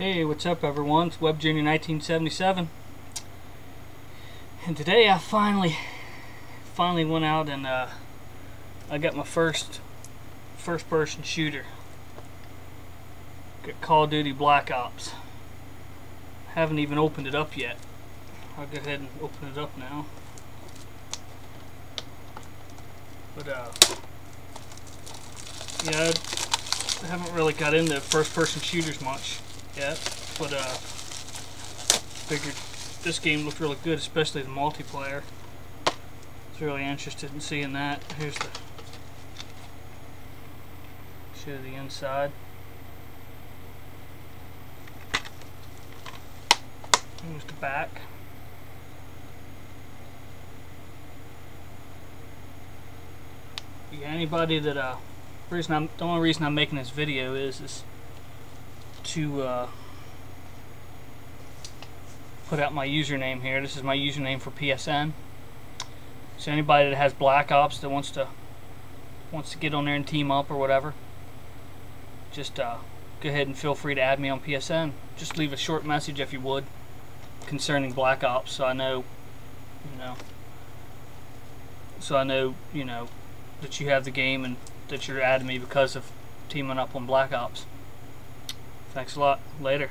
Hey, what's up everyone? It's Web Junior 1977. And today I finally finally went out and uh, I got my first first person shooter. Got Call of Duty Black Ops. Haven't even opened it up yet. I'll go ahead and open it up now. But uh yeah, I haven't really got into first person shooters much but uh, figured this game looked really good, especially the multiplayer. I was really interested in seeing that. Here's the show the inside. Here's the back. Yeah, anybody that uh, reason I'm the only reason I'm making this video is is to uh, put out my username here. This is my username for PSN. So anybody that has Black Ops that wants to wants to get on there and team up or whatever, just uh, go ahead and feel free to add me on PSN. Just leave a short message if you would concerning Black Ops, so I know, you know, so I know, you know, that you have the game and that you're adding me because of teaming up on Black Ops. Thanks a lot. Later.